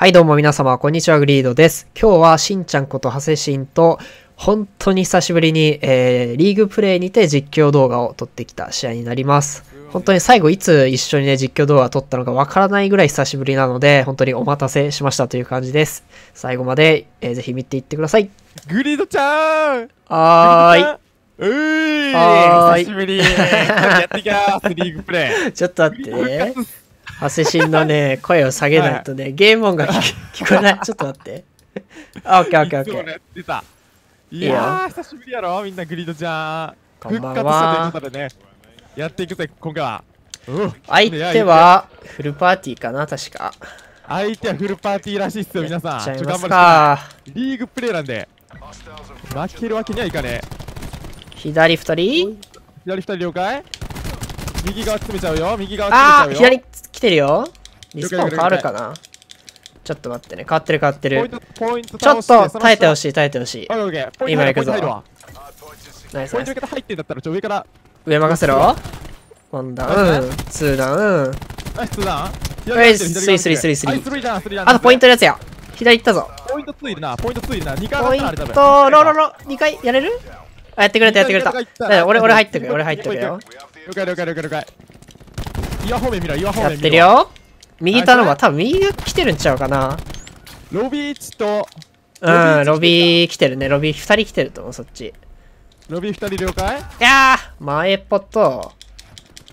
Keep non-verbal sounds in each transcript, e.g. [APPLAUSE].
はい、どうも皆様、こんにちは、グリードです。今日は、しんちゃんことハセシンと、本当に久しぶりに、えー、リーグプレイにて実況動画を撮ってきた試合になります。本当に最後いつ一緒にね、実況動画を撮ったのかわからないぐらい久しぶりなので、本当にお待たせしましたという感じです。最後まで、えーぜひ見ていってください。グリードちゃんはーい。うーいはーい久しぶりやっていきますリーグプレイ [LAUGHS] ちょっと待ってね。ハセシンのね、声を下げないとね、ゲーム音が聞 [LAUGHS] 聞こえない。ちょっと待って。あ、オッケーオッケーオッケー。出たいやー久しぶりやろみんなグリードちゃん。こんばんは。復活したということでね。やっていくぜ今回は。うん。相手は、フルパーティーかな、確か。相手はフルパーティーらしいっすよ皆さんちゃいますちょ頑張か。るリーグプレイなんで。負けるわけにはいかね左二人？え左二人了解？右側詰めちゃうよ。右側詰めちゃうよ。左来てるよ。リスポーン変わるかな？ちょっと待ってね。変わってる変わってる。ちょっと耐えてほいしい、耐えてほしい。今行くぞ。ナイスナイス。上任せろ。ワンダウン、ツーダウン。あ普通だはいススリースリースリー。はいスリーあとポイントのやつや。左行ったぞ。ポイント2いるな。ポイント2いるな。2回ポイント、ロロロ、2回やれる？あ、やってくれた、やってくれた。俺、俺入ってくよ、俺入ってくよ。了解了解了解了解岩方面見ろ岩方やっ面見ろてるよ。右頼むわ。多分右が来てるんちゃうかな。ロビーチとうん、ロビー来てるね。ロビー2人来てると思う、そっち。いロビー2人了解？やー、前っぽと。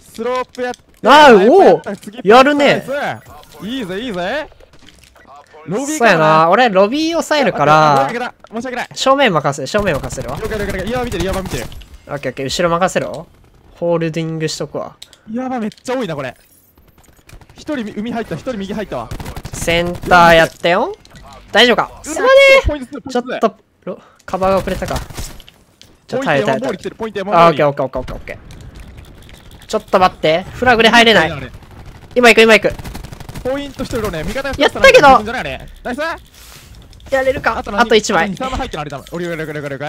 スロープやってあーおーった次やるねいいぜいいぜロビーそうやな。俺、ロビー抑えるから正面任せる、正面任せるわ。了解了解了解岩場見てる岩場見てるオッケーオッケー、後ろ任せろ。ホールディングしとくわ。岩場めっちゃ多いなこれ一人海入った一人右入ったわセンターやったよ。大丈夫か？すまねポイント2ーちょっと、ロカバーが遅れたか。ちょっと耐え耐え耐え。ポイント山あ、オッケーオッケーオッケーオッケーオッケー。ちょっと待って。フラグで入れない。今行く、今行く。ポイント一人のね味方がやったけどやれるかあと何1枚。2、3枚入ってるあれだオリオリオリオリオリオリ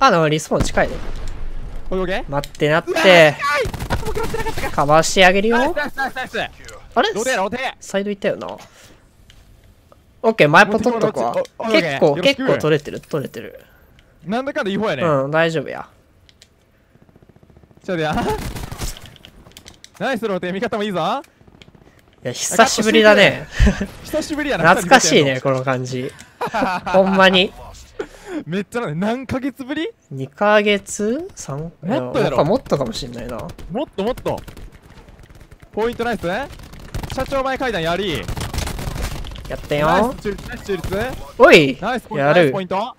あ、でもリスポーン近いね。待ってなって。かったかカバーしてあげるよ。あれ？サイド行ったよな。オッケー、前ポ取っとくわ結構、結構取れてる、取れてる。なんだかんだいい方やねうん、大丈夫や。ちょっとやナイスローテ味方もいいぞいや、久しぶりだね。久しぶりやな [LAUGHS] 懐かしいね、この感じ。ほんまに。[LAUGHS] めっちゃな何ヶ月ぶり？2ヶ月 ?3? もっとやろもっとかもしんないな。もっともっとポイントナイス社長前階段やりやったナイよおいやるポイ。ント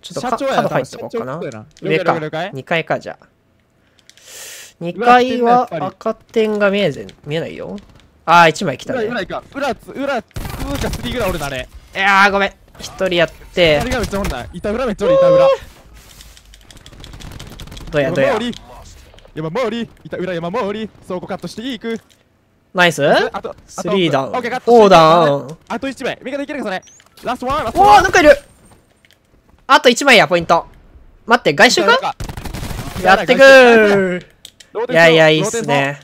ちょっと入っとこうかな？上か。了解了解2階か、じゃあ。2階は赤点が見えず見えないよ。あー、1枚来たね。裏裏裏つ裏2か3ぐらいおるなあれいやー、ごめん。1人やって。あれ、がめっちゃおるな板裏めっちゃおる板裏どうやどうや。山。盛り。板裏山盛り。倉庫カットしていく。ナイス。あとスリーダウン。オーダウン。あと1枚。味方いけるかそれ。ラストワンラストおー、ワンなんかいる。あと1枚や、ポイント。待って、外周か？やってくー。いやいや、いいっすね。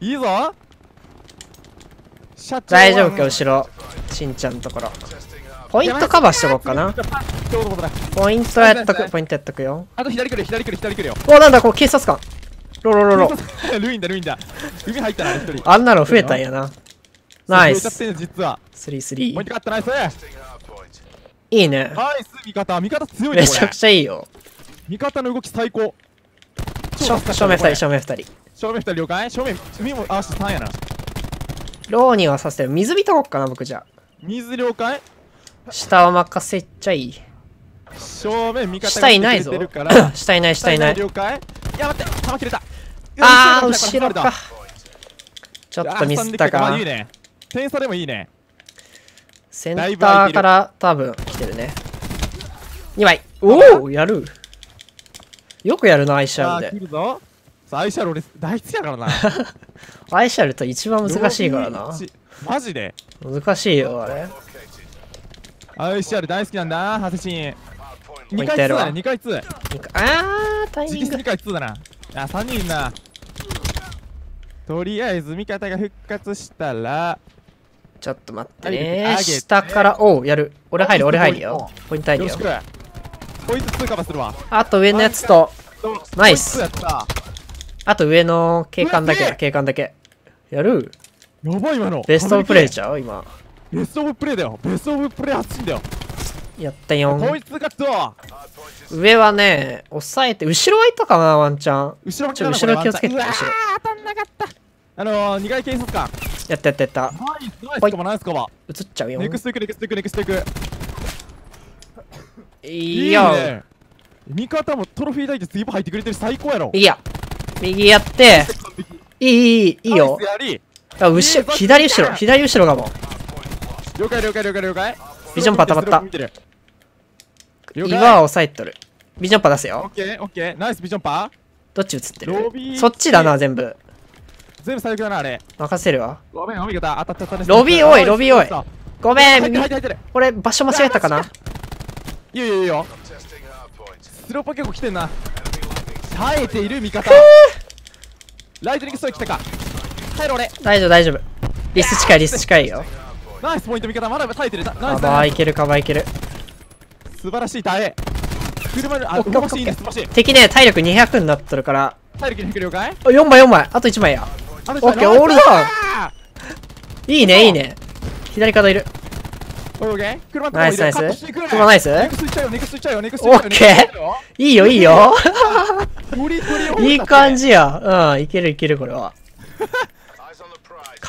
いいぞ。大丈夫か、後ろ。しんちゃんのところ。ポイントカバーしとこうかな。ポイントやっとく、ポイントやっとくよ。あと左来る左来る左来るよおー、なんだ、こう、警察官。ロロロロ。[LAUGHS] ルインだルインだ海入ったな一人あんなの増えたんやな。ナイス。実はスリースリーポイン。ト勝ったナイスいいね。ナイス味方味方強いねめちゃくちゃいいよ。味方の動き最高正正面2人、正面2人。正面2人了解？正面海も合わせて3やなローにはさせて水見とこっかな、僕じゃ水了解？あ。下は任せちゃいい。正面味方下いないぞ。[LAUGHS] 下いない、下いない。了解いや待って弾切れたあー、後ろか。ちょっとミスったかいい。ね点差でもいいねセンターから多分来てるね。2枚。おおやる。よくやるな、アイシャルで。アイシャル俺大好きやからな [LAUGHS] アイシャルと一番難しいからなマジで？難しいよ、あれ。アイシャル大好きなんだ。ハセシン。2ポイントやるわ。回2だね2回2二回。あー、タイミング。直筆。2回2だな。あ3人な。とりあえず味方が復活したら。ちょっと待って。ね。下から、おう、やる。俺入る、俺入るよ。ポイント入るよ。よろし。く。ポイント通過ばするわ。あと上のやつと、ナイス。あと上の警官だけ警官だけ。やる？やばい今の。ベストプレイじちゃう今。ベストオブプレイだよ。ベストオブプレイ発信だよ。やったよ。ポイント通過と上はね、押さえて、後ろはいたかな、ワンチャン。後ろちょ後ろ気をつけて。後ろ当たんなかった。あのー、苦い警察官やったやったやった。ナイスナイスかもナイスかも映っちゃうよ。ネクストいくネクストいくネクストいく。いいいいよ。ね。味方もトロフィー大で次も入ってくれてる最高やろ。いいや。右やって、いい、いい、いいよ。後ろ、左後ろ、左後ろがも。う。了解了解了解了解。ビジョンパ溜まった岩解。は押さえとる。ビジョンパ出すオッよ。ケーオッケー。ナイスビジョンパ。どっち映ってる？ロビー。そっちだな、全部。全部最悪だなあれ。任せるわ。ごめんお見事。当たったねロビー多いロビー多い。入ごめんってる入ってる入ってる俺、場所間違えたかな？いいよいいよいいよスローポ結構来てんな。耐えている味方。ライトニングストイ来たか。入る俺。大丈夫、大丈夫。リス近い、リス近いよ。ナイスポイント味方まだ耐えてる。ナイカスバーいける、カバーいける。素晴らしい耐え。車にあオッケー動かしていいんです。素晴らし。い敵ね、体力200になっとるから。体力に了解あ4枚、4枚。あと1枚や。オオッケーオールダウンいいね、いいね。左肩いる。オッケー？車ナイスナイス。車ナイス。ネクストいっちゃうよネクストいっちゃうよネクストオッケー。いいよ、いいよ。[LAUGHS] いい感じや。うん、いけるいける、これは。[LAUGHS]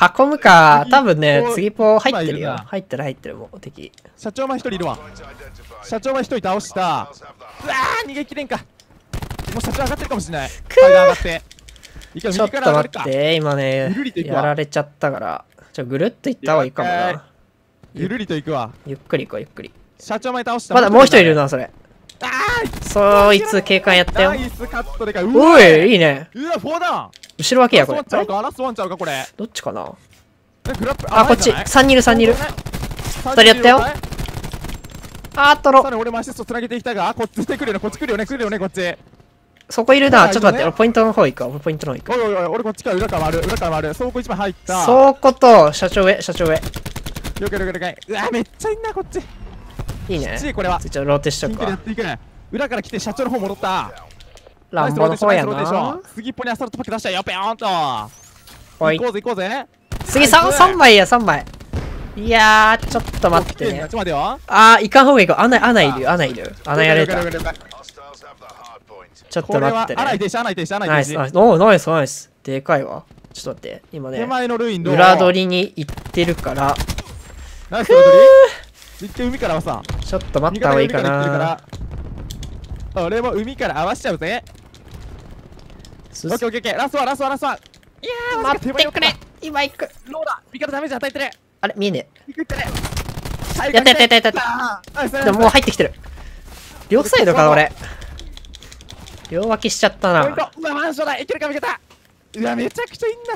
囲むか。多分ね、次ポ入ってるよ。入ってる入ってる、もう敵。社長前一人いるわ社長前一人倒したうわー逃げきれんかもう社長上がってるかもしれない階段上がってちょっと待って、今ねやられちゃったから。ちょ、ぐるっと行った方がいいかもな。ゆるりと行くわゆっくり行こう、ゆっくり。社長前倒したまだもう一人いるな、それ。あそいつ警官やったよおわい、いいね。うわフォーダウン後ろ分けや、これ。ラスワン。ちゃうか？ラスワンちゃうかこれ？どっちかな？あ、こっち。ないんじ3人いる、3人いる。ゃない人やったよ。あー、トロさ。らに俺もアシストつなげていきたがこっち来るよね。こっち来るよね。来るよねこっち。そこいるな。あちょっと待って、ポイントの方行くわ。俺ポイントの方行く。おいおいおい俺こっちから裏から回る裏から回る。倉庫一枚入った。倉庫と。社長上、社長上。了解了解了解。うわめっちゃいんなこっち。いいね。これは。ちょっとローテしとくわ裏から来て社長の方戻ったランボの方やな。次っぽにアスタルトパック出したよペヨーンとおい行こうぜ行こうぜ次 3, 3枚や、3枚。いやー、ちょっと待ってねあー、いかん方がいいか。穴、穴いる、穴いる。穴やれたちょっことれ待ってね。は穴い停止穴い停止穴い停止。おー、ナイス、ナイス。でかいわ。ちょっと待って。今手ね、前のルインどう？裏取りに行ってるから、ナイス裏取り？一回海からはさちょっと待った方がいいかな。行ってるから俺も海から合わしちゃうぜすオッケーオッケーオッケー。ラストワンラストワンラストワン。いやー待ってくれ今行く。ローだ味方ダメージ与えてる。あれ見えね行くってね。やったやったやったやった。でももう入ってきてる。両サイドかな俺。両脇しちゃったな。トう。わマンションだ。いけるか味方うわめちゃくちゃいいんだ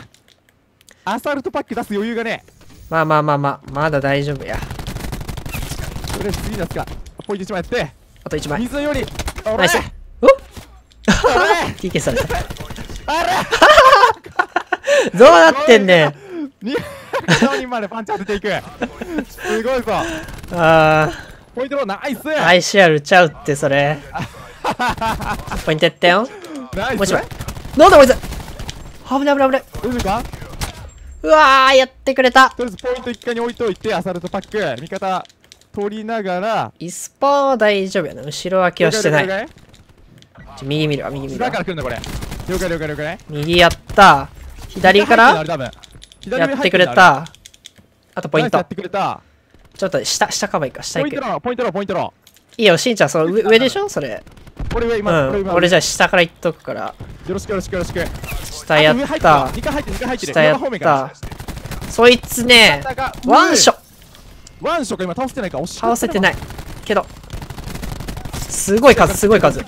アサルトパック出す余裕がねまあまあまあまあまだ大丈夫。や。とりあえず次のやつか。ポイント1枚やって。あと1枚。水より。ナイスおおれ TK さ。れたあれどうなってんねん。200人までパンチ当てていくすごいぞ。あポイントローナイス。ー ICR ちゃうってそれ。ポイントやったよ。ナイス。もう一枚なんだこいつ。危ない危ない危ない。大丈夫か？うわーやってくれた。とりあえずポイント1回に置いといてアサルトパック。味方取りながら。イスパーは大丈夫やな後ろ脇はしてないちょ右見るわ右見る。裏から来るんだこれ。了解了解了解。右やった。左からやってくれた。あとポイント。ナイスやってくれた。ちょっと下下かばいいか下行く。ポイントローポイントロいいよしんちゃんその上上でしょ？それ。ー俺上う今俺今。ん俺じゃあ下から行っとくから。よろしくよろしくよろしく。下やった。2回入ってる2回入ってる下やった。そいつねワンショワンショか今倒せてないか。倒せてない。けどすごい数すごい数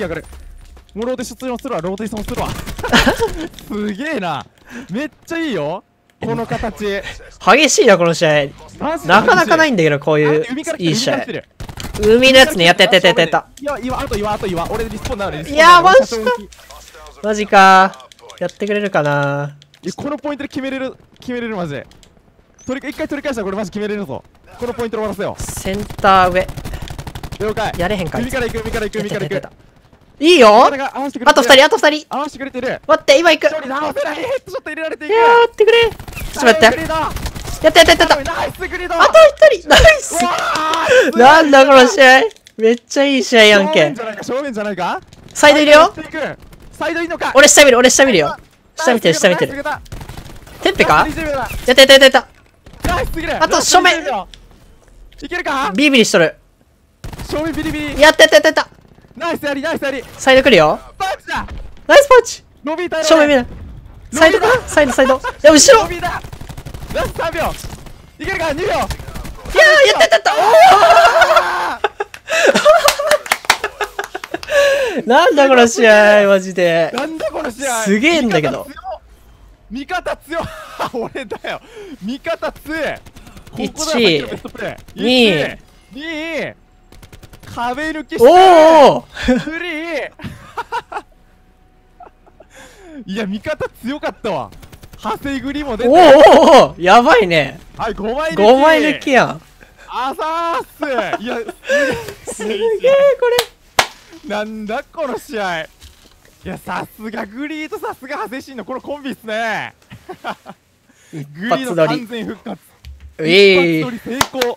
もうローテーションするわローテーションするわ。[LAUGHS] すげえな。めっちゃいいよ。この形。激しいなこの試合。なかなかないんだけどこういういい試合。る海のやつねやったやったやったやった。いや岩あと岩あと岩俺リスポーンだ俺リスポーンいやマジか。マジか。やってくれるかな。えこのポイントで決めれる決めれるマジで。取り一回取り返したらこれマジ決めれるぞ。このポイントで終わらせよセンター上。う了解。やれへんかい右から行く右から行く右から行くいいよ。あと二人、あと二人。合わせてくれてる。待って、今行く。一人直せない。ヘッドショット入れられていやってくれ。ちょっと待って。やったやったやった。やったあと一人。ナイス。なんだこの試合。めっちゃいい試合やんけ。正面じゃないかサイドいるよ。サイドいいのか？俺下見る、俺下見るよ。下見てる、下見てる。テンペか？ナイス20秒だやったやったやったあと正面ラスト20秒いけるか？ビリビリしとる。正面ビリビリ。やったやったやったナイスやりナイスやりサイド来るよパンチだナイスパンチ伸びたよ正面見ないサイドかなサイドサイドいや後ろ伸びだラスト3秒いけるか2秒ーやったやったやったおーなんだこの試合マジでなんだこの試合すげえんだけど味方強俺だよ味方強いここだよ一さっきのベストプレー二1 2壁抜きしておおス [LAUGHS] リー。[LAUGHS] いや味方強かったわ。長谷栗も出て。おおおおやばいね。はい5枚抜き。5枚抜きや。んあざーす。いやすげえこれ。なんだこの試合。いやさすがグリーとさすがハセシンのこのコンビっすね。グリーの完全復活。ええ一発撮り成功